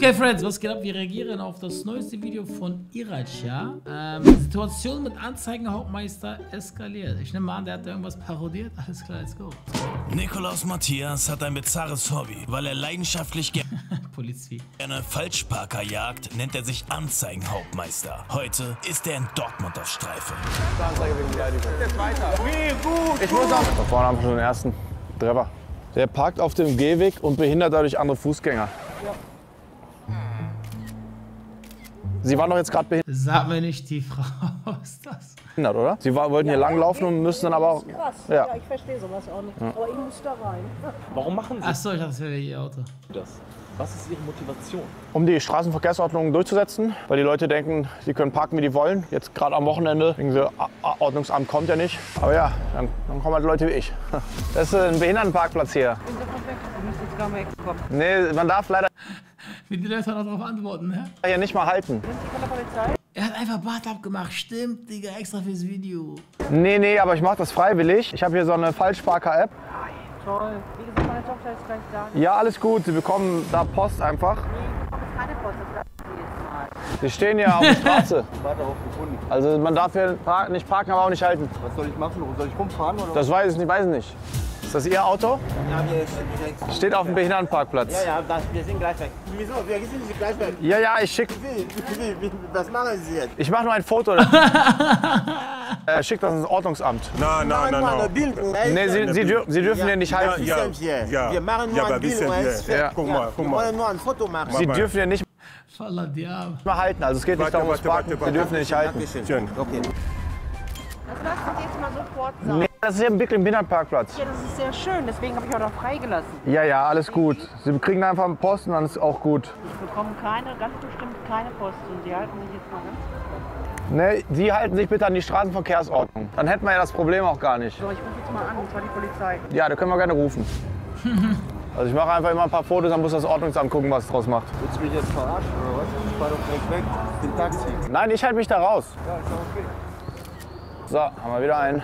Okay, Friends, was geht ab? Wir reagieren auf das neueste Video von Iracha. Ähm, die Situation mit Anzeigenhauptmeister eskaliert. Ich nehme an, der hat da irgendwas parodiert. Alles klar, let's go. Nikolaus Matthias hat ein bizarres Hobby. Weil er leidenschaftlich Polizei. gerne Falschparker jagt, nennt er sich Anzeigenhauptmeister. Heute ist er in Dortmund auf Streife. Ich muss auch. Da vorne haben wir schon den ersten Treffer. Der parkt auf dem Gehweg und behindert dadurch andere Fußgänger. Sie waren doch jetzt gerade Sag mir nicht, die Frau ist das. behindert, oder? Sie war, wollten hier langlaufen und müssen dann aber auch. Krass, Ja. ja, ich verstehe sowas auch nicht. Aber ich muss da rein. Warum machen Sie Achso, ich dachte, das wäre ihr Auto. das? Was ist Ihre Motivation? Um die Straßenverkehrsordnung durchzusetzen, weil die Leute denken, sie können parken, wie die wollen. Jetzt gerade am Wochenende, denken sie, Ordnungsamt kommt ja nicht. Aber ja, dann, dann kommen halt Leute wie ich. Das ist ein Behindertenparkplatz hier. Ich bin sofort weg. Du musst jetzt gar nicht kommen. Nee, man darf leider Wie die Leute noch darauf antworten, ne? hier nicht mal halten. Sind Sie von der Polizei? Er hat einfach Bart abgemacht. Stimmt, Digga, extra fürs Video. Nee, nee, aber ich mache das freiwillig. Ich habe hier so eine Falschparker-App. Toll. Wie gesagt, meine Tochter ist gleich da. Ja, alles gut. Sie bekommen da Post einfach. Keine Post, das lassen Sie jetzt mal. Sie stehen ja auf der Straße. Also man darf hier nicht parken, aber auch nicht halten. Was soll ich machen? Soll ich rumfahren oder? Das weiß ich nicht, weiß ich nicht. Ist das Ihr Auto? Ja, wir sind direkt. Steht auf dem Behindertenparkplatz. Ja, ja, das, wir sind gleich weg. Wieso? Wir sind gleich weg. Ja, ja, ich schick. Wie, wie, wie, was machen Sie jetzt? Ich mache nur ein Foto. äh, schick das ins Ordnungsamt. Non, non, Machen non, nur non. ein Bild. Nee, Sie, Sie, dür Sie dürfen hier nicht halten. Ja, ja, Wir machen nur ja, ein Bild. wir. fertig. Guck Ja, mal, guck wir mal. wollen nur ein Foto machen. Sie dürfen hier nicht mal halten. Also es geht nicht darum, warte, Sie warte. dürfen hier nicht halten. Schön. Okay. Das lassen Sie jetzt mal sofort sagen. Nee, das ist hier ein wirklich ein Behindertenparkplatz. Ja, das ist sehr schön. Deswegen habe ich auch noch freigelassen. Ja, ja, alles gut. Sie kriegen einfach einen Post und dann ist auch gut. Ich bekomme keine, ganz bestimmt keine Post. Und Sie halten sich jetzt mal ganz Ne, Sie halten sich bitte an die Straßenverkehrsordnung. Dann hätten wir ja das Problem auch gar nicht. So, ich rufe jetzt mal an. Und zwar die Polizei. Ja, da können wir gerne rufen. Also ich mache einfach immer ein paar Fotos, dann muss das Ordnungsamt gucken, was es draus macht. Willst du mich jetzt verarschen oder was? Ich fahr doch direkt weg. Ich bin Taxi. Nein, ich halte mich da raus. Ja, ist doch okay. So, haben wir wieder einen.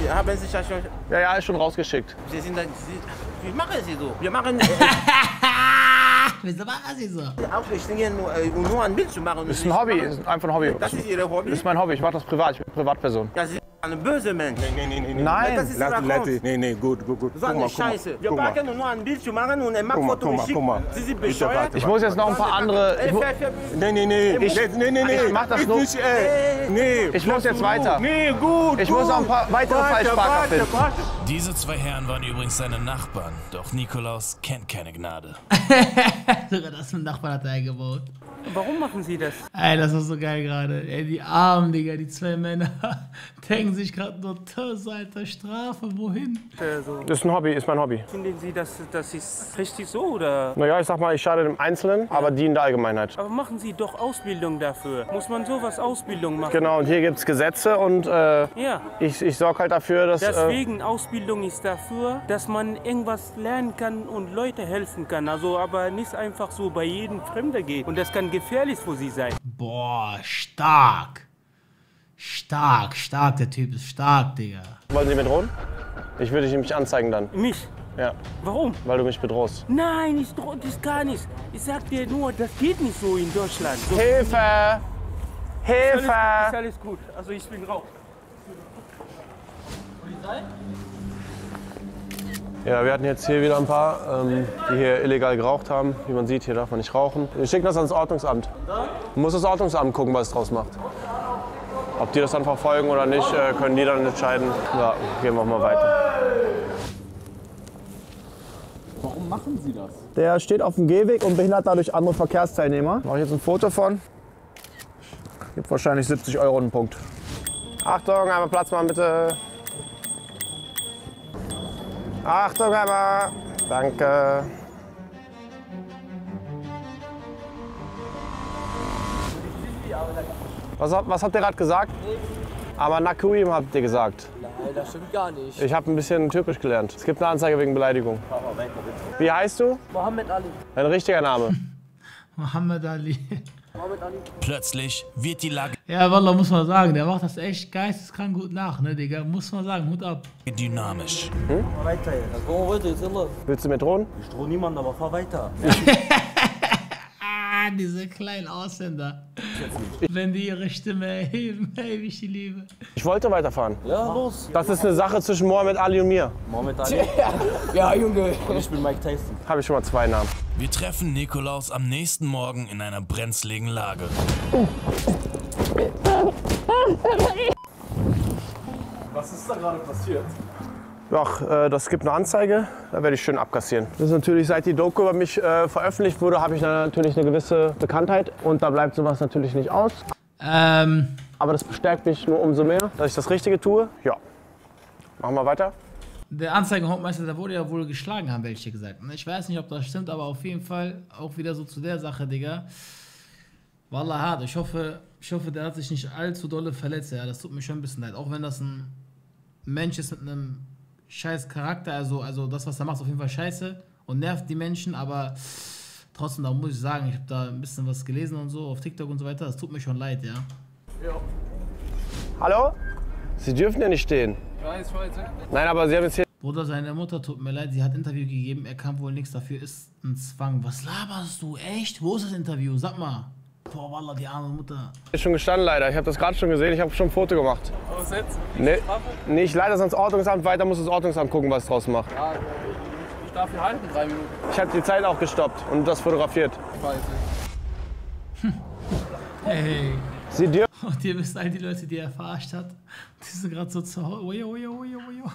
Sie haben sich ja schon. Ja, ja, ist schon rausgeschickt. Sie sind dann. Sie, wie machen Sie so? Wir machen. Äh, Wieso machen sie so? Aufrichten nur, äh, um nur ein Bild zu machen. Ist ein Hobby, ist einfach ein Hobby. Das ist Ihr Hobby? ist mein Hobby, ich mache das privat, ich bin Privatperson. Ja, ein böser Mensch. Nee, nee, nee, nee. Nein. Das ist Lass, nee, nee, gut, gut, gut. So eine mal. Scheiße. Wir packen nur ein Bild zu machen und Machtfoto guck mal, guck mal. Sie sind bescheuert. Ich muss jetzt noch ein paar andere. Ich, mu Nee, nee, nee. Nee, nee, nee, nee. Ich mach das nur- nicht, nee. ich muss jetzt weiter. Nee, gut. Ich muss noch ein paar weitere Falschparker finden. Diese zwei Herren waren übrigens seine Nachbarn, doch Nikolaus kennt keine Gnade. Sogar das mit Nachbarn hat er eingebaut. Warum machen Sie das? Ey, das ist so geil gerade. Ey, die Armen, Digga, die zwei Männer denken sich gerade nur, Tös, Alter, Strafe, wohin? Also, Das ist ein Hobby, ist mein Hobby. finden Sie, dass das ist richtig so oder? Naja, ich sag mal, ich schade dem Einzelnen, aber diene der Allgemeinheit. Aber machen Sie doch Ausbildung dafür. Muss man sowas Ausbildung machen? Genau, und hier gibt es Gesetze und äh, Ja. ich, ich sorge halt dafür, dass. Äh, Deswegen Ausbildung ist dafür, dass man irgendwas lernen kann und Leute helfen kann. Also aber nicht einfach so bei jedem Fremder geht. Und das kann gefährlich für sie sein. Boah, stark. Stark, stark, der Typ ist stark, Digga. wollen Sie mir drohen? Ich würde dich nämlich anzeigen dann. Mich? Ja, Warum? weil du mich bedrohst. Nein, ich drohe das gar nicht. Ich sag dir nur, das geht nicht so in Deutschland. So, Hilfe! alles, ist Hilfe! alles gut. Also ich bin raus. Ja, wir hatten jetzt hier wieder ein paar, ähm, die hier illegal geraucht haben. Wie man sieht, hier darf man nicht rauchen. Wir schicken das ans Ordnungsamt. Muss das Ordnungsamt gucken, was es draus macht. Ob die das dann verfolgen oder nicht, äh, können die dann entscheiden. Ja, gehen wir mal weiter. Warum machen Sie das? Der steht auf dem Gehweg und behindert dadurch andere Verkehrsteilnehmer. Mache ich jetzt ein Foto von. Gibt wahrscheinlich 70 Euro einen Punkt. Achtung, einmal Platz machen bitte. Achtung einmal. Danke. Was, habt- was habt ihr gerade gesagt? Aber Nakuim habt ihr gesagt. Nein, das stimmt gar nicht. Ich habe ein bisschen Türkisch gelernt. Es gibt eine Anzeige wegen Beleidigung. Wie heißt du? Mohammed Ali. Dein richtiger Name. Muhammad Ali. Plötzlich wird die Lage Ja, Wallah, muss man sagen, der macht das echt geisteskrank gut nach, ne, Digga? Muss man sagen, Hut ab. dynamisch. Komm weiter. Willst du mir drohen? Ich drohe niemanden, aber fahr weiter. Diese kleinen Ausländer. Wenn die ihre Stimme erheben, ey, wie ich die liebe. Ich wollte weiterfahren. Ja, los. Das ist eine Sache zwischen Mohammed Ali und mir. Mohammed Ali. Ja, Junge. Und ich bin Mike Tyson. Habe ich schon mal zwei Namen. Wir treffen Nikolaus am nächsten Morgen in einer brenzligen Lage. Ach, äh, das gibt eine Anzeige, da werde ich schön abkassieren. Das ist natürlich, seit die Doku über mich äh, veröffentlicht wurde, habe ich da natürlich eine gewisse Bekanntheit und da bleibt sowas natürlich nicht aus. Ähm, Aber das bestärkt mich nur umso mehr, dass ich das Richtige tue. Ja. Machen wir weiter. der Anzeigenhauptmeister, der wurde ja wohl geschlagen, haben welche gesagt. Ich weiß nicht, ob das stimmt, aber auf jeden Fall auch wieder so zu der Sache, Digga. Wallah hart. Ich hoffe, ich hoffe, der hat sich nicht allzu dolle verletzt. Ja, das tut mir schon ein bisschen leid. Auch wenn das ein Mensch ist mit einem scheiß Charakter. Also, also das, was er macht, ist auf jeden Fall scheiße und nervt die Menschen. Aber trotzdem, da muss ich sagen, ich habe da ein bisschen was gelesen und so auf TikTok und so weiter. Das tut mir schon leid, ja. Hallo? Sie dürfen ja nicht stehen. Nein, aber Sie haben jetzt hier. Bruder, seine Mutter tut mir leid, sie hat Interview gegeben, er kann wohl nichts dafür, ist ein Zwang. Was laberst du? Echt? Wo ist das Interview? Sag mal. Boah, Wallah, die arme Mutter. Ist schon gestanden leider. Ich habe das gerade schon gesehen. Ich habe schon ein Foto gemacht. Was jetzt? Nee, nee, ich leite das ans Ordnungsamt weiter, muss das Ordnungsamt gucken, was es draus macht. Ich darf hier halten, drei Minuten. Ich habe die Zeit auch gestoppt und das fotografiert. Hey. Sie dürfen Und ihr wisst all die Leute, die er verarscht hat. Die sind gerade so zu Hause. Ojo, ojo, ojo, ojo.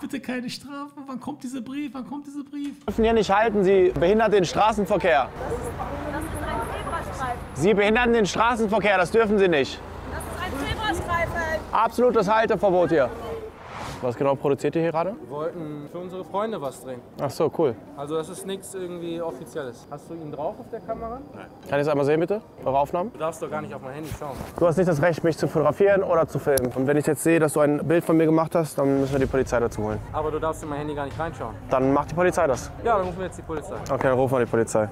Bitte keine Strafen. Wann kommt dieser Brief? Wann kommt dieser Brief? hier nicht halten. Sie behindern den Straßenverkehr. Das ist ein Zebrastreifen. Sie behindern den Straßenverkehr. Das dürfen Sie nicht. Das ist ein Zebrastreifen. Absolutes Halteverbot hier. Was genau produziert ihr hier gerade? Wir wollten für unsere Freunde was drehen. Ach so, cool. Also das ist nichts irgendwie Offizielles. Hast du ihn drauf auf der Kamera? Nein. Kann ich es einmal sehen, bitte? Eure Aufnahmen? Du darfst doch gar nicht auf mein Handy schauen. Du hast nicht das Recht, mich zu fotografieren oder zu filmen. Und wenn ich jetzt sehe, dass du ein Bild von mir gemacht hast, dann müssen wir die Polizei dazu holen. Aber du darfst in mein Handy gar nicht reinschauen. Dann macht die Polizei das. Ja, dann rufen wir jetzt die Polizei. Okay, dann rufen wir die Polizei.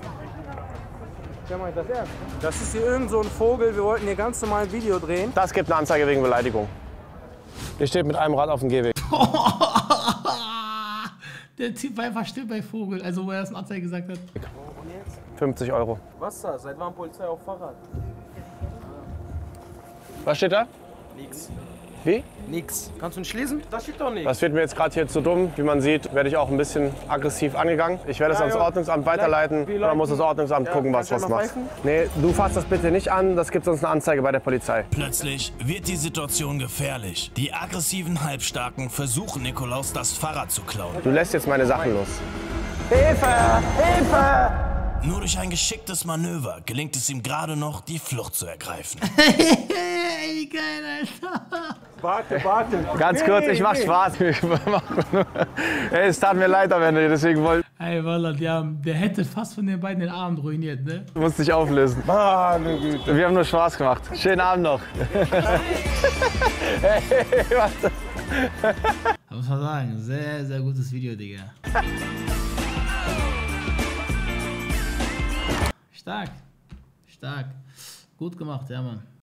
Ja, ich das ernst? Das ist hier irgend so ein Vogel. Wir wollten hier ganz normal ein Video drehen. Das gibt eine Anzeige wegen Beleidigung. Ihr steht mit einem Rad auf dem Gehweg. Der Typ war einfach still bei Vogel, also wo er das in Anzeige gesagt hat. 50 Euro. Was da? Seit wann Polizei auf Fahrrad? Was steht da? Nix. Wie? Nix. Kannst du nicht lesen? Das steht doch nichts. Das wird mir jetzt gerade hier zu dumm. Wie man sieht, werde ich auch ein bisschen aggressiv angegangen. Ich werde es ans ja. Ordnungsamt weiterleiten. wir Dann muss das Ordnungsamt Ja, gucken, was was macht. Nee, du fasst das bitte nicht an. Das gibt sonst eine Anzeige bei der Polizei. Plötzlich wird die Situation gefährlich. Die aggressiven Halbstarken versuchen Nikolaus das Fahrrad zu klauen. Du lässt jetzt meine Sachen los. Hilfe! Hilfe! Nur durch ein geschicktes Manöver gelingt es ihm gerade noch, die Flucht zu ergreifen. Ey, geil, Alter. Warte, warte. Ganz kurz, ich mach Spaß. Ich mach nur- Ey, es tat mir leid am Ende, deswegen wollte Ey, haben, der hätte fast von den beiden den Abend ruiniert, ne? ich musste dich auflösen. Meine Güte. Wir haben nur Spaß gemacht. Schönen Abend noch. hey, warte. Da muss man sagen, sehr, sehr gutes Video, Digga. Stark. Stark. Gut gemacht, ja, Mann.